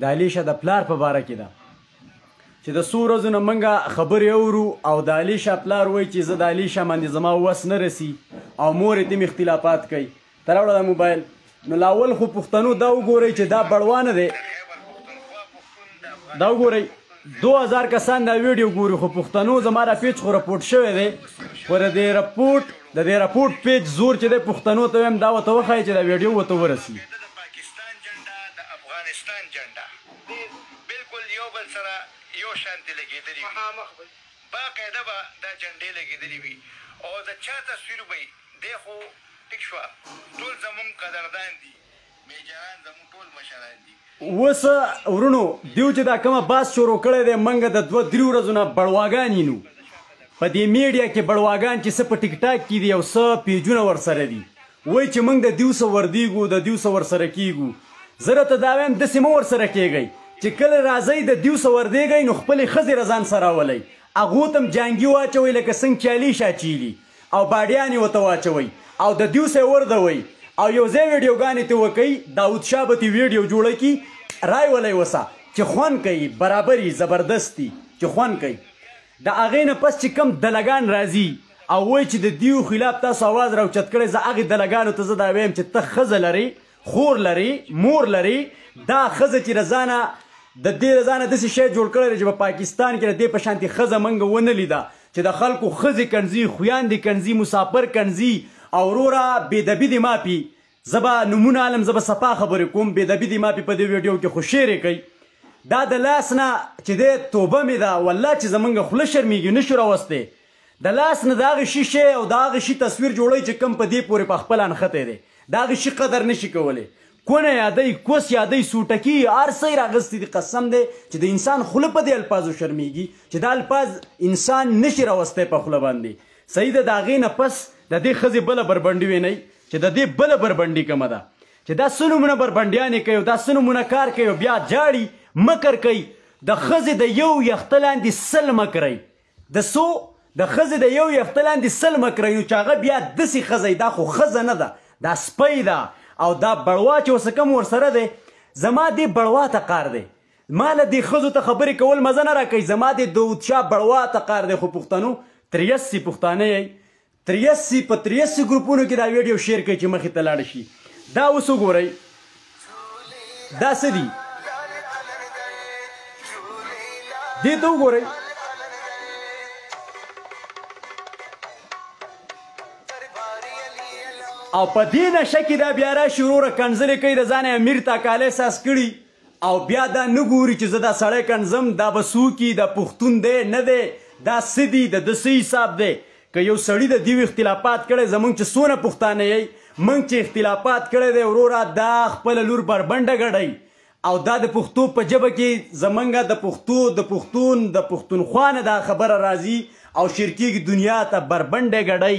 دا لیشه د پلار په باره کې ده چې د څو ورځو نه موږ خبرې اورو او دا لیشه پلار وایي چې زه دا لیشه باندې زما وس نه رسی او مور یې تم اختلافات کوي ته راوړه دا موبایل نو لاول خو پښتنو دا وګورئ چې دا بړوانه دی دا وګورئ دو هزار کسان دا ویډیو ګوري خو پښتنو زما را پیج خو رپورټ شوی دی خو د دې رپورټ د دې رپورټ پیج زور چې د پښتنو ته ویم دا وته وخایي چې دا ویډیو وته ورسي افغانستان جنډا بالکل یو بل سره یو شانتي لګیدلی وي با قاعده به دا جنډې لګیدلی وي او د چا تصویر به دی خو ټیک شو ټول زمونږ قدردان دي میجران زموږ ټول مشران دي. اوس ورونو دیو چې دا کومه باس شروع کړی دی منګه د دوه دریو ورځو نه بړواګان یینو په دې میډیا کې بړواګان چې څه په ټیک ټاک کې دي او څه پیجونه ورسره دي وای چې موږ د دیو سره وردیږو د دیو سره ورسره کیږو زه راته دا وایم داسې مه ورسره کیږئ چې کله راځئ د دیو سره وردیږئ نو خپلې ښځې رضان سره راولئ هغو ته هم جانګي واچوئ لکه څنګه چې علي شاه چیلي او باډیان یې ورته واچوئ او د دیو سه وردوئ او یو ځای ویډیوګانې ته وکئ داود شاه به تی ویډیو جوړه کی رای ولئ وسه چې خوند کوي برابري زبردست دي چې خوند کوي د هغې نه پس چې کم دلګان راځي او وای چې د دیو خلاف تاسو आवाज راوچت کړي زه هغه دلګانو ته زه دا وایم چې ته خزه لري خور لري مور لري دا خزه چې رضانه د دې رضانه داسې شی جوړ کړی چې په پاکستان کې د دې په شانتي خزه منګه ونه لیدا چې د خلکو خزي کنځي خویاندې کنځي مسافر کنځي او وروره بېدبي دې ماپي زبا نمونه عالم زبا صفا خبرې کوم بېدبي دې ماپي په دې ویډیو کې خو شیرې کوي دا د لاس نه چې دی توبه مې ده والله چې زمونږ خوله شرمېږي نه شو راوستی د لاس نه د هغه شي شی او د هغه شي تصویر جوړوي چې کوم په دې پورې په خپله نښتی دی، د هغه شي قدر نه شي کولی. کونه یا دی، کوس یا دی، سوټکي یې هر څه یې راغستي دي، قسم دی چې د انسان خوله په دې الفاظو شرمېږي چې دا الفاظ انسان نه شي راوستی په خوله باندې. صحیح ده د هغې نه پس د دې ښځې بله بربنډي وینئ چې د دې بله بربنډي کومه ده چې دا څه نمونه بربنډیانې کوي او دا څه نمونه کار کوي او بیا جاړي، مکر کوي، د ښځې د یو ویښته لاندې سل مکرئ د سو د ښځې د يو يخته لاندې سل مکره يو چې هغه بيا دسې ښځه وي دا خو ښځه نه ده دا سپۍ ده او دا بړوا چې اوس کوم ورسره دی زما دې بړوا ته قار دی ما له دې ښځو ته خبرې کول مزه نه راکوي زما دې داودشاه بړوا ته قار دی خو پښتنو تريس سي پښتانه يئ تریسی په تریسی ګروپونو کې دا ویډیو شیر کړئ چې مخې ته لاړ شي دا اوس وګورئ دا څه دي دې ته وګورئ او په دې نشه کې دا بیا راشي وروره کنځلې کوي د ځانه امیر تاکالی ساس کړي او بیا دا نه ګوري چې زه دا سړی کنځم دا به څوک وي دا پښتون دی نه دی دا څه دي د ده څه حساب دی که یو سړي د دیو اختلافات کړی زمونږ چې څونه پښتانه یی مونږ چې اختلافات کړی دی وروره دا خپله لور بربنډه ګړی او دا د پښتو په ژبه کې زمونږ د پښتو د پښتون د پښتونخوا نه دا خبره راځي او شیر کیږي دنیا ته بربنډه ګړی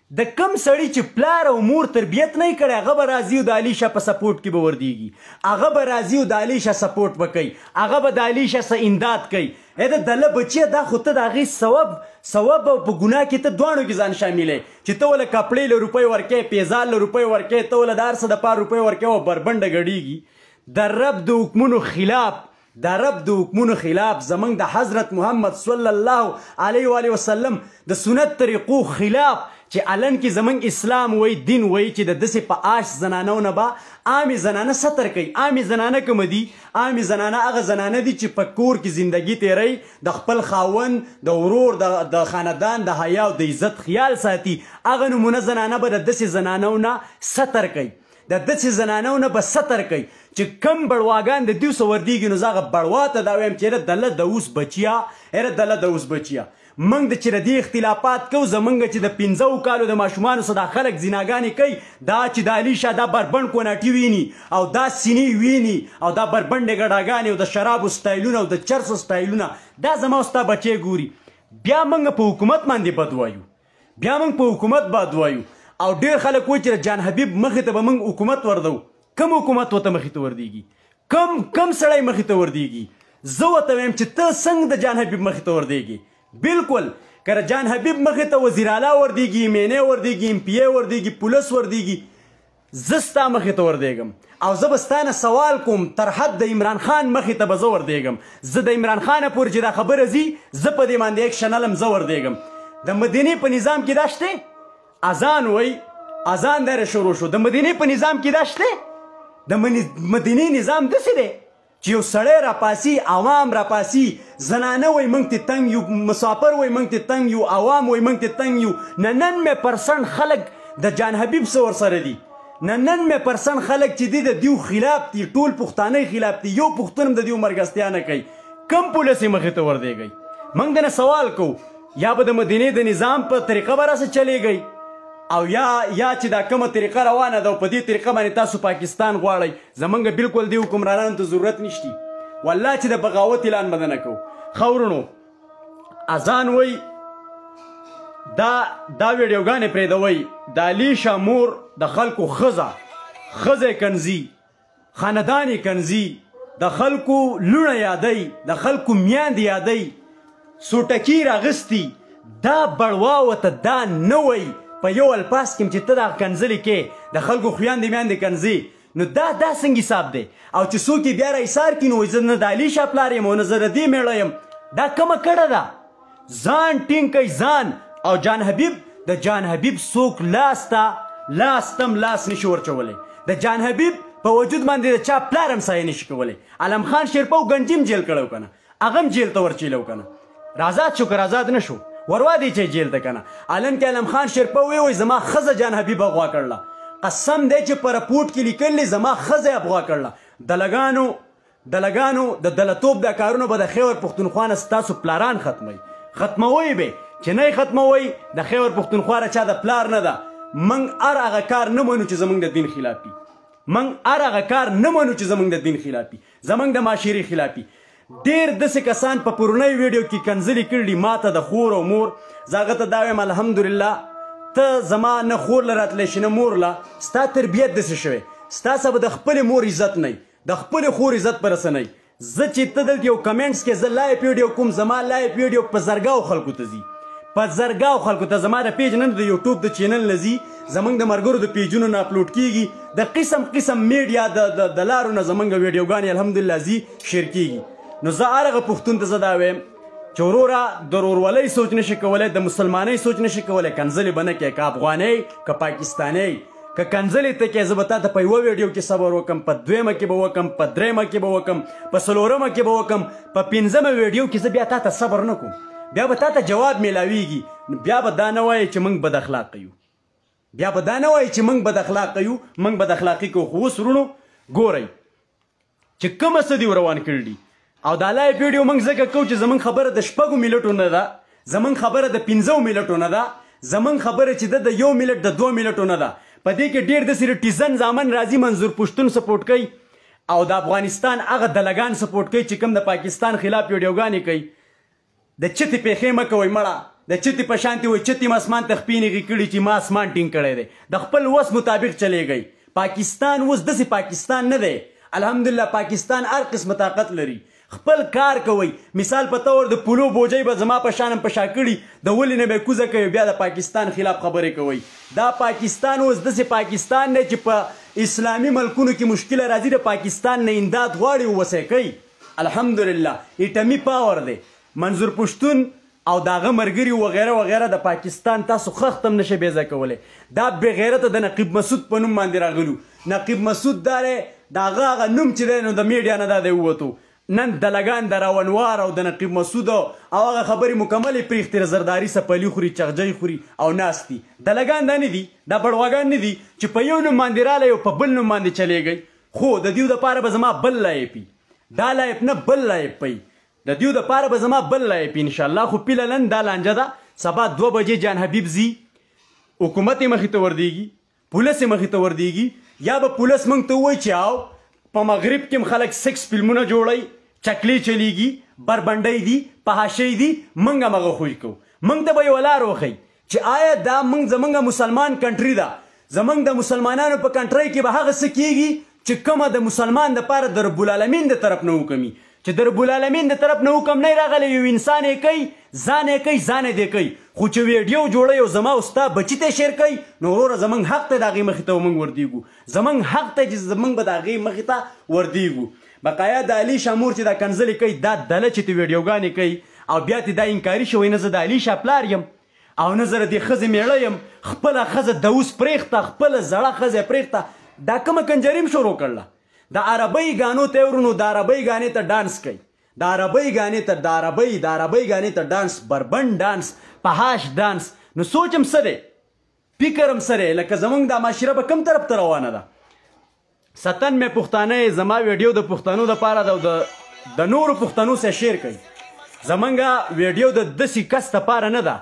د کوم سړي چې پلار او مور تربیت نۀ کړی هغه به راځي او د علي شاه په سپورټ کې به وردېږي هغه به راځي او د علي شاه سپورټ به کوي هغه به د علي شاه څه امداد کوي اې د دله بچیه دا خو ته د هغې ثواب ثواب او په ګناه کې ته دواړو کې ځان شاملوې چې ته وله کپړې له روپۍ ورکوې پېزار له روپۍ ورکوې ته وله د هر څه دپاره روپۍ ورکوې او بربنډه ګډېږي د رب د حکمونو خلاف د رب د حکمونو خلاف زمونږ د حضرت محمد صلی الله علیه وآله وسلم د سنت طریقو خلاف چې الن کې زمونږ اسلام وایي دین وایي چې د دسې فآش زنانو نه به عامې زنانه ستر کوي عامې زنانه کومه دي عامې زنانه هغه زنانه دي چې په کور کې زندګي تیروي د خپل خاوند د ورور د د خاندان د حیا او د عزت خیال ساتي هغه نمونه زنانه به د دسې زنانو نه ستر کوي د دسې زنانو نه به ستر کوي چې کوم بړواګان د دوی سره وردېږي نو زه هغه بړوا ته دا وایم چې یره دله د اوس بچیه یره دله د اوس بچیه موږ د چې د دې اختلافات کوو زمونږ چې د پنځو کالو د ماشومانو سره دا خلک زناګانې کوي دا چې د علي شاه دا بربنډ کوناټي ویني او دا سینې ویني او دا بربنډې ګډاګانې او د شرابو سټایلونه او د چرسو سټایلونه دا زما او ستا بچی ګوري بیا موږ په حکومت باندې بد وایو بیا موږ په حکومت باد وایو او ډیر خلک وایي چې جان حبیب مخې ته به موږ حکومت وردو کم حکومت وته مخې ته وردیږي کم کم سړی مخې ته وردیږي زه وته ویم چې ته څنګه د جان حبیب مخې ته وردیږي بالکل کر جان حبیب مخې ته وزیر اعلی وردیږي مینه وردیږي ایم پی ای وردیږي پولیس وردیږي زه ستا مخې ته وردېږم او زه به ستا نه سوال کوم تر حد د عمران خان مخې ته به زه وردېږم زه د عمران خانه پورې چې دا خبره ځي زه په دې باندې اکشن علم زه وردېږم د مدینې په نظام کې دا شته اذان وای اذان دره شروع شو د مدینې په نظام کې دا شته د مدینې نظام داسې دی چې یو سړی راپاڅي، عوام راپاڅي، زنانه وایي موږ ترې تنګ یو، مساپر وایي موږ ترې تنګ یو، عوام وایي موږ ترې تنګ یو، نه نن مې پرسنټ خلک د جان حبیب څه ورسره دي، نه نن مې پرسنټ خلک چې دي د دیو خلاف دي، ټول پښتانه یې خلاف دي، یو پښتون هم د دیو مرګستیا نه کوي، کوم پولس یې مخې ته وردېږي؟ موږ درنه سوال کوو، یا به د مدینې د نظام په طریقه به راسه چلېږئ او یا یا چې دا کومه طریقه روانه ده او په دې طریقه باندې تاسو پاکستان غواړئ، زمونږ بلکل دی حکمرانانو ته ضرورت نشتی والله چې د بغاوت اعلان به نه کوو ښه ورونو اذان وای دا دا ویډیوګانې پرېدوي د علی شاه مور د خلکو ښځه ښځه کنځي خاندان یې کنځي د خلکو لوڼه یادوي د خلکو میاندې یادوي سوټکی راغستی دا بړواو ته دا نه وای په یو الفاظ کې چې ته دا کنځلې کې د خلکو خویاندې میاندې کنځي نو دا دا څنګه حساب دی او چې څوک یې بیا راحصار کړي نو زه نه د علي شاه پلار یم او نه زه د دې مېړه یم دا کومه کړه ده ځان ټینګ کوي ځان او جان حبیب د جان حبیب څوک لاس ته لاس تم لاس نشي ورچولی د جان حبیب په وجود باندې د چا پلار هم سایه نشي کولی علم خان شیرپه او ګنجي هم جیل کړی که نه هغه هم جیل ته ورچیلو کنه رازاد شو که رازاد نشو وروا دی چې جیل ته کنه عالم کې علم خان شرپه وی وی زما خزه جان حبیب غوا کړله قسم دی چې پر پورت کې لیکلی زما خزه ابغوا کړله دلګانو دلګانو د دلتوب د کارونو به د خیور پښتونخوا نه ستاسو پلاران ختموي ختموي به چې نه ختموي د خیور پښتونخوا را چا د پلار نه ده من ار هغه کار نه منو چې زمونږ د دین خلاف دي من ار هغه کار نه منو چې زمونږ د دین خلاف دي زمونږ د معاشري خلافي ډیر دسې کسان په پرونۍ ویډیو کې کنځلې کړي دي ما ته د خور او مور زه هغه ته دا وایم الحمدلله ته زما نه خور له راتلی شي نه مور له ستا تربیت داسې شوی ستا سره به د خپلې مور عزت نه د خپلې خور عزت په رسنۍ زه چې ته دلته یو کمنټس کې زه لایف ویډیو کوم زما لایف ویډیو په زرګاو خلکو ته ځي په زرګاو خلکو ته زما د پیج نن د یوټیوب د چینل نه ځي زمونږ د مرګرو د پیجونو نه اپلوډ کیږي د قسم قسم میډیا د د لارو نه زمونږ ویډیوګانې الحمدلله زی شیر کیږي نو زه هرغه پښتون ته زه دا وایم چې وروره د ورورولۍ سوچ نشي کولی د مسلمانۍ سوچ نشي کولی کنځلې به نه کې که افغانۍ که پاکستانۍ که کنځلې ته کې زه به تا ته په یوه ویډیو کې صبر وکم په دویمه کې به وکم په دریمه کې به وکم په څلورمه کې به وکم په پنځمه ویډیو کې زه بیا تا ته صبر نه کوم بیا به تا ته جواب میلاویږي نو بیا به دا نه وایې چې موږ بد اخلاقه یو بیا به دا نه وایې چې موږ بد اخلاقه یو موږ بد اخلاقي کوو خو اوس وروڼو ګورئ چې کومه څه دي روان کړي دي او دا لایو ویډیو موږ ځکه کوو چې زموږ خبره د شپږو ملټو نه ده زموږ خبره د پنځو ملټو نه ده زمون خبره چې د یو ملت د دوه ملتو نه ده په دې کې ډیر د سره ټیزن ځامن راضي منظور پښتون سپورټ کوي او د افغانستان هغه دلګان سپورټ کوي چې کوم د پاکستان خلاف ویډیوګانې کوي د چتي پېښې مه کوئ مړه د چتي په شانتې وئ چتي هم اسمان ته خپې نيغې کړي چي ما اسمان ټينګ کړی دی د خپل وس مطابق چلېږئ پاکستان اوس دسې پاکستان نه دی الحمدالله پاکستان هر قسم طاقت لري خپل کار کوئ مثال په طور د پولو بوجۍ به زما په شان هم په شا کړي د ولي نه به يې کوزه کوي بيا د پاکستان خلاف خبرې کوئ دا پاکستان اوس دسې پاکستان دی چي په اسلامي ملکونو کي مشکله راځي د پاکستان نه امداد غواړي اوسه کوي الحمدالله ایټمی پاور دی منظور پشتون او داغه مرګری وغیره وغیره د پاکستان تاسو خخت هم نشی بیزه کولی دا بغیرته د نقیب مسعود په نوم باندی راغلو نقیب مسعود دا دی داغه هغه نوم چی دی نو د میډیا نه دا دی ووتو نن دلګان د راونوار او د نقیب مسعود او هغه خبری مکملی پریختی زرداری سپلی خوری چغجی خوری او ناست دی دلګان دا ندی دا بړواګان ندی چی په یو نوم باندی رالی او په بل نوم باندی چلیږی خو د دیو دپاره به زما بل لایپ وي دا لایپ نه بل لایپ پي د دیو دپاره به زما بل لایپ ان شاء الله خو پیله لن دا لانجه ده سبا دوه بجې جان حبیب زی حکومت یې مخې ته وردېږي پولیس یې مخې ته وردېږي یا به پولیس موږ ته ووایي چې او په مغرب کې هم خلک سکس فلمونه جوړوي چکلې چلیږي بربنډۍ دي پهاشۍ دي موږ هم هغه خوی کوو موږ ته به یوه لار وښیي چې آیا دا موږ زموږ مسلمان کنټري ده زموږ د مسلمانانو په کنټري کې به هغه څه کیږي چې کومه د مسلمان د پاره د رب العالمین د طرف نه حکمي چې د رب العالمین د طرف نه حکم نه راغلی یو انسان یې کوي ځان یې کوي ځان یې دی کوي خو چې ویډیو جوړه یو زما او ستا بچی ته شیر کوي نو وروره زمونږ حق ته د هغې مخې ته موږ وردیږو زمونږ حق ته چې زمونږ به د هغې مخې ته وردیږو بقایا د علی شاه مور چې دا کنځلې کوي دا دله چې ته ویډیوګانې کوي او بیا ته دا انکاري شوی نه زه د علی شاه پلار یم او نه زه د دې ښځې میړه یم خپله ښځه د اوس پرېښته خپله زړه ښځه پرېښته دا کومه کنجریم شروع کړله د عربۍ ګانو ته ورونو د عربۍ ګانې ته ډانس کوي د عربۍ ګانې ته د عربۍ د عربۍ ګانې ته ډانس بربند ډانس پهاش ډانس نو سوچم څه دی فکرم سره لکه زمونږ دا معاشره به کم طرف ته روانه ده ستن مې پښتانه یې زما ویډیو د پښتنو لپاره ده او د د نورو پښتنو سره شیر کړئ زمونږ ویډیو د داسې کس لپاره نه ده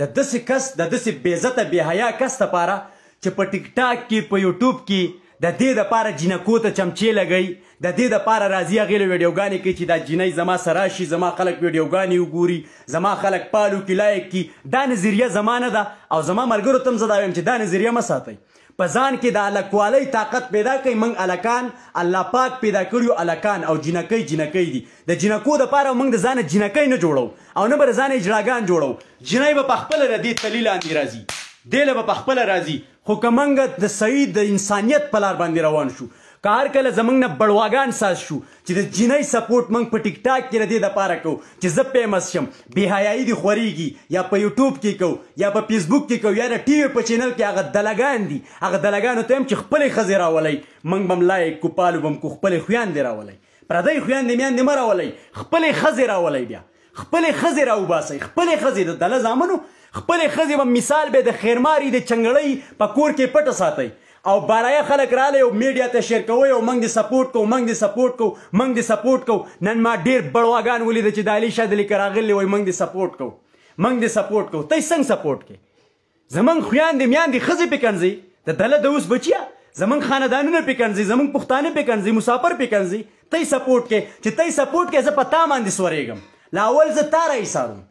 د داسې کس د داسې بېعزته بېحیا کس لپاره چې په ټیک ټاک کې په یوټیوب کې د دې د پاره جینکو ته چمچې لګوي د دې د پاره راځي هغې له ویډیوګانې کوي چې دا جینۍ زما سره راشي زما خلک ویډیوګانې وګوري زما خلک پالو کړي لایک کړي دا نظریه زما نه ده او زما ملګرو ته هم زه دا وایم چې دا نظریه مه ساتئ په ځان کې د الکوالۍ طاقت پیدا کړئ موږ الکان الله پاک پیدا کړي یو الکان او جینکۍ جینکۍ دي د جینکو دپاره موږ د ځانه جینکۍ نه جوړوو او نه به د ځانه اجړاګان جوړوو جینۍ به پخپله د دې تلي لاندې راځي دې له به پخپله راځي خو که مونږ د سړي د انسانیت په لار باندې روان شو، که هر کله زمونږ نه بړواګان ساز شو چې د جینۍ سپورټ مونږ په ټیک ټاک کې د دې لپاره کوو چې زه پیمس شم، بې حیايي دې خورېږي، یا په یوټوب کې کوو، یا په فیسبوک کې کوو، یا د ټي وي په چینل کې هغه دلګان دي، هغه دلګانو ته وایم چې خپلې ښځې راولئ، مونږ به هم لایک کو، پالو به هم کو، خپلې خویندې راولئ، پردۍ خویندې میندې مه راولئ، خپلې ښځې راولئ بیا خپلې ښځې راوباسئ، خپلې ښځې، د دله زامنو خپلې ښځې به مثال به د خیرماري د چنګړۍ په کور کې پټه ساتئ او بارایه خلک رالی او میډیا ته شیر کوئ او موږ دې سپورټ کوو، موږ دې سپورټ کوو، موږ دې سپورټ کوو، نن ما ډیر بړواګان ولیدل چې د علي شاه دلي که راغلي وای موږ دې سپورټ کوو، موږ دې سپورټ کوو، ته یې څنګه سپورټ کوې؟ زمونږ خویاندې میاندې ښځې پې کنځي د دله د اوس بچیه زمونږ خاندانونه پې کنځي زمونږ پښتانه پې کنځي مسافر پې کنځي ته یې سپورټ کې چې ته یې سپورټ کې زه په تا باندې سورېږم لا اول زه تا را ایساروم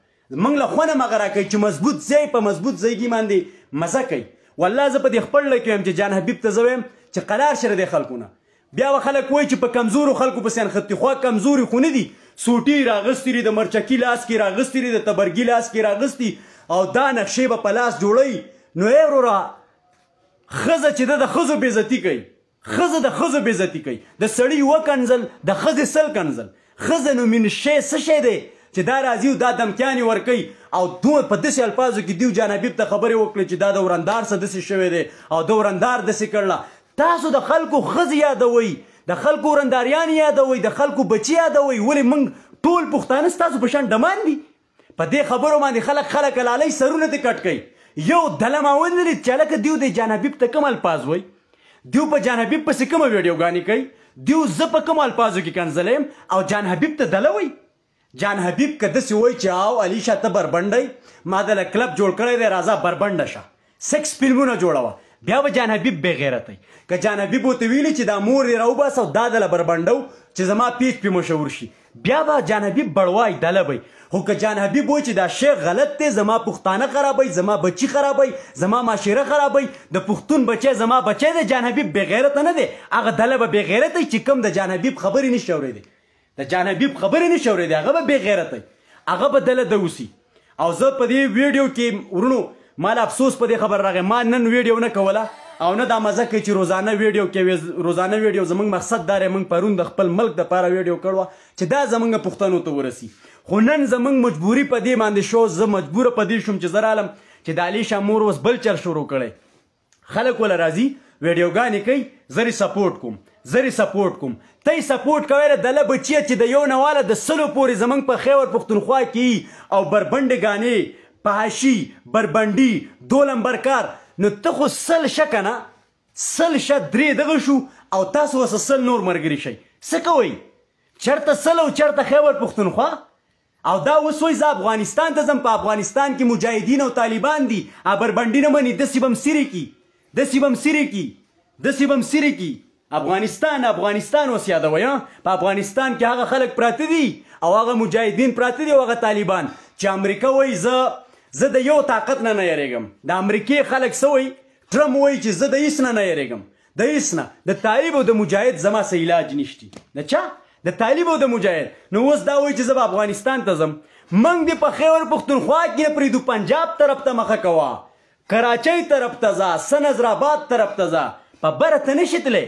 موږ له خونه مغه را کوي چې مضبوط ځای په مضبوط ځایګي باندې مزه کوي والله زه په دې خپل لکه ویم چې جان حبیب ته زه ویم چې قلار شره د خلکونه بیا به خلک وایي چې په کمزورو خلکو پسې نښتي، خو کمزوري خو نه دي، سوټي یې راغستي دي، د مرچکي لاس کې یې راغستي دي، د تبرګي لاس کې یې راغستي او دا نقشې به په لاس جوړوي، نو ای وروره ښځه چې ده د ښځو بې عزتي کوي، ښځه د ښځو بې عزتي کوي، د سړي یوه کنځل د ښځې سل کنځل، ښځه نو مين شی څه شی دی چې دا راځي او دا دمکيانې ورکوي او دو په دسې الفاظو کې ديو جان حبيب ته خبرې وکړې چې دا د ورندار څه دسې شوی دی او ده ورندار دسې کړله تاسو د خلکو ښځې يادوئ د خلکو ورنداريانې يادوئ د خلکو بچي يادوئ ولې مونږ ټول پښتانه ستاسو په شان ډمان دي په دې خبرو باندې خلک خلک کلالۍ سرونه دې کټ کوي یو دله ما ونه لید چې هلکه دیو دې جان حبیب ته کوم الفاظ وایي دیو په جان حبیب پسې کومه ویډیوګانې کوي دیو زه په کومو الفاظو کې کنځلی یم او جان حبیب ته دله وایي جان حبیب که داسې وایي چې او علي شاه ته بربنډی ما دله کلب جوړ کړی دی راځه بربنډه شه سکس فلمونه جوړوه بیا به جان حبیب بی غیرته که جان حبیب وته ویلی چې دا مور یې راوباسه او دا دله بربنډو چې زما پیج پی مشهور شي بیا به جان حبیب بړوای دله بی خو که جان حبیب وای چې دا شی غلط دی زما پښتانه خرابای زما بچی خرابای زما معاشره خرابای د پښتون بچی زما بچی دی جان حبیب بی غیرته نه دی هغه دله به بی غیرته چې کم د جان حبیب خبرې نشي اوریدی د جان حبیب خبرې نشي اورېدی هغه به بې غیرته هغه به دله ده اوسي او زه په دې ویډیو کې ورونو مال افسوس په دې خبر راغی ما نن ویډیو نه کوله او نه دا مزه کوي چې روزانه ویډیو کوي روزانه ویډیو زمونږ مقصد دا دی مونږ پرون د خپل ملک د پاره ویډیو کړو چې دا زمونږ پښتنو ته ورسی خو نن زمونږ مجبوری په دې باندې شو زه مجبور په دې شوم چې زه رالم چې د علي شاه مور اوس بل چل شروع کړی خلک ولا راځي ویډیوګانې کوي زه یې سپورټ کوم زه یې سپورټ کوم ته یې سپورټ کوی له دله بچیه چې د یو نه واله د سلو پورې زمونږ په خیبر پښتونخوا کې او بربنډې ګانې پهشي بربنډي دو لمبر کار نو ته خو سل شه که نه سل شه درې دغه شو او تاسو وسه سل نور ملګري شئ څه کوئ چېرته سل او چېرته خیبر پښتونخوا او دا اوس وای زه افغانستان ته ځم په افغانستان کی مجاهدین او طالبان دی ابربنډی نه منی دسی بم سری کی دسی بم سری کی دسی بم سری کی افغانستان افغانستان اوس یادوی ها په افغانستان کی هغه خلک پراته دی او هغه مجاهدین پراته دی او هغه طالبان چې امریکا وای زه زه د یو طاقت نه نه یریګم د امریکې خلک سوی ټرم وای چې زه د هیڅ نه نه یریګم د هیڅ نه د طالب او د مجاهد زما څه علاج نشتی د چا د طالب او د مجاهد نو اوس دا وایي چې زه به افغانستان ته ځم منګ دې په خیبر پښتونخوا کې نه پرېږدو پنجاب طرف ته مخه کوه کراچۍ طرف ته ځه څه نظرآباد طرف ته ځه په بره ته نشي تللی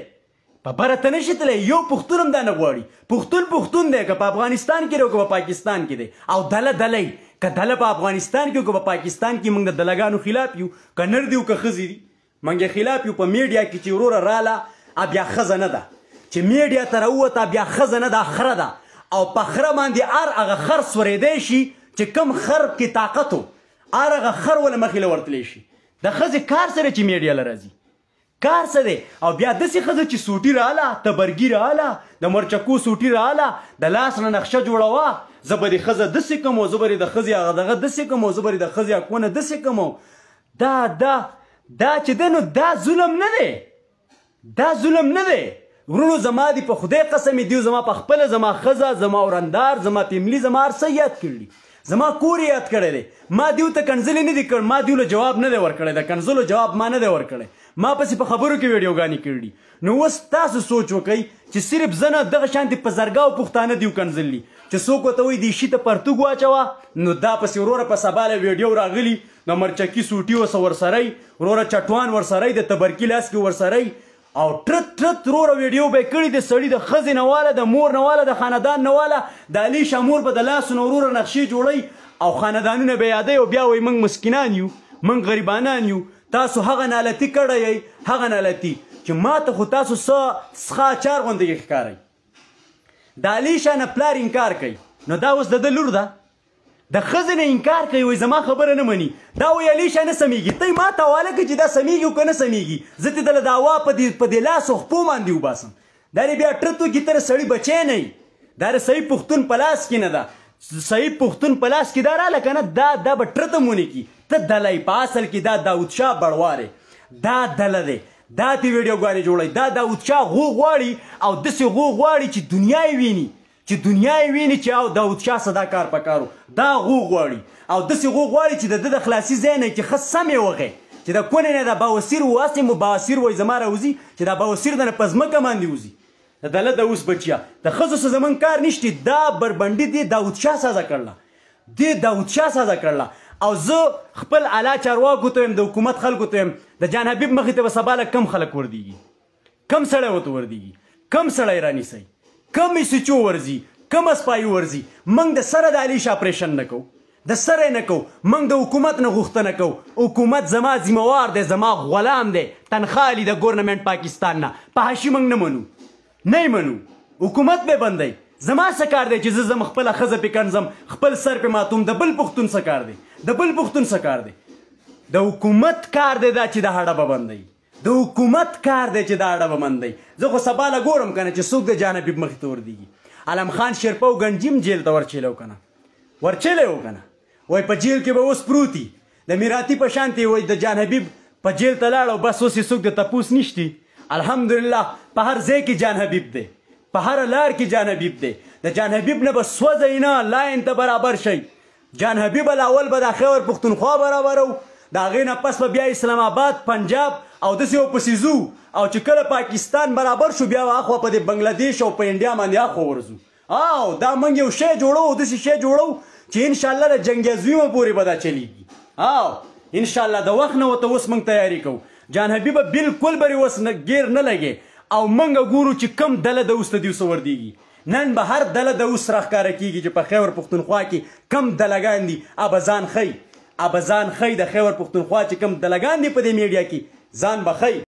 په بره ته نشي تللی یو پښتون هم دا نه غواړي پښتون پښتون دی که په افغانستان کې دی او که په پاکستان کې دی او دله دله یي که دله په افغانستان کې او که په پاکستان کې موږ د دلګانو خلاف یو که نر دي او که ښځې دي منګه خلاف یو په میډیا کې چې وروره رااله ا بیا خزه نه ده چې میډیا ته راووته بیا خزه نه ده خره ده او په خره باندې ار هغه خر سورېدی شي چې کم خر کې طاقت و ار هغه خر ول مخې له ورتلی شي د ښځې کار سره چې میډیا له راځي کار څه دی او بیا داسې ښځه چې سوټي رااله تبرګي رااله د مرچکو سوټي رااله د لاس نه نقشه جوړوه زه به دې ښځه داسې کوم زه به دې د ښځې هغه دغه داسې کوم زه به دې د ښځې حقونه داسې کوم دا دا دا چې دی نو دا ظلم نه دی دا ظلم نه دی ورونو زما دی په خدای قسم دیو زما په خپل زما خزه زما ورندار زما پیملی زما هر څه یاد کړلی زما کور یاد کړی دی ما دیو ته کنځلې نه دي کړ ما دیو له جواب نه دی ورکړی د کنځلو جواب ما نه دی ورکړی ما پسې په خبرو کې ویډیوګانې کړي نو اوس تاسو سوچ وکړئ چې صرف زه نه دغه شانتې په زرګاو پښتانه دیو کنځلي چې څوک ورته وایي دې شي ته پرتوګ واچوه نو دا پسې وروره په سبا له ویډیو راغلي د مرچکي سوټي اوس ورسره یي وروره چټوان ورسره یي د تبرکي لاس کې ورسره یي او ټرت ټرت وروره ویډیو به کړي د سړي د ښځې نه واله د مور نه واله د خاندان نه واله د علي شامور به د لاسو نه وروره نقشې جوړوي او خاندانونه به یادوي او بیا وایي موږ مسکینان یو موږ غریبانان یو تاسو هغه نالتی کړی یی هغه نالتی چې ماته خو تاسو څه سخا چار غوندې یې ښکارئ د علیشا نه پلار انکار کوي نو دا اوس د ده لور ده د ښځې نه انکار کوي وایي زما خبره نه مني دا وایي علیشا نه سمیږي ته یې ما ته حواله کړه چې دا سمیږي او که نه سمیږي زه دې دله دعوا په دې لاس او خپو باندې وباسم دا دی بیا ټرتو کی تر سړی بچی نه دا د صحیح پښتون په لاس کې نه ده صحیح پښتون په لاس کې دا راله کنه دا دا به ټرته مونږ کی ته دلای په اصل کې دا داوود شاه بړواره دا دله دی دا تی ویډیو غواړي جوړي دا داوود شاه غو غواړي او دسی غو غواړي چې دنیا ویني چې دنیا یې ویني چې او داود شاه څه دا کار پکارو دا غو غواړي او داسې غو غواړي چې د ده د خلاصي ځای نه چې ښه سم یې وغی چې د کونې نه د باوسیر و هسې مو باوسیر وایي زما راوځي چې دا باوسیر د نه په ځمکه باندې وځي د دله د اوس بچیا د ښځو څه زمونږ کار نشته دا بربنډي دې داود شاه سازه کړله دې داود شاه سازه کړله او زه خپل اعلی چارواکو ته هم د حکومت خلکو ته هم د جان حبیب مخې ته به سبا له کم خلک وردیږي کم سړی وته وردیږي کم سړی رانیسئ کم ایسچو ورځي کم اسپایي ورځي موږ د سره د علی شاه پریشن نه کوو د سره نه کوو موږ د حکومت نه غوښتنه کوو حکومت زما ذمہ وار دی زما غلام دی تنخواه الی د ګورنمنټ پاکستان نه په هشي موږ نه منو نه منو حکومت به بندي زما څه کار دی چې زه زم خپل خزه په کنزم خپل سر په ماتوم د بل پښتون څه کار دی د بل پښتون څه کار دی د حکومت کار دی دا چې د هړه به بندي د حکومت کار دی چې دا ډبه مندی زه خو سبا له ګورم کنه چې سوک د جان حبیب مخی ته وردیږی علم خان شیرپه او ګنجی هم جیل ته ورچیلی او کنه ورچیلی او کنه وای په جیل کې به اوس پروتی د میراتی په شان ته وای د جان حبیب په جیل ته لاړ او بس اوس سوک د تپوس نشتی الحمدلله په هر ځای کې جان حبیب دی په هر لار کې جان حبیب دی د جان حبیب نه به سوځئ نه لاین ته برابر شئ جان حبیب الاول به دا خیور پښتونخوا برابرو د هغې نه پس به بیا اسلام آباد، پنجاب او دسې و پسې ځو او چې کله پاکستان برابر شو بیا به اخوا په دې بنګله دیش او په انډیا باندې اخوا ورځو او دا موږ یو شی جوړو او دسې شی جوړو چې ان شاءالله د جنګ عظیمه پورې به دا چلیږي او ان شاءالله د وخت نه وته اوس موږ تیاری کوو جان حبیبه بالکل بری وس نه ګیر نه لګي او موږ ګورو چې کم دله د اوس ته دیو سور دیږي نن به هر دله د اوس راښکاره کیږي چې په خیبر پښتونخوا کې کم دله ګان دي ابه ځان ښیي ابه ځان ښیي د خیبر پښتونخوا چې کم دله ګان دي په دې میډیا کې ځان به ښیي.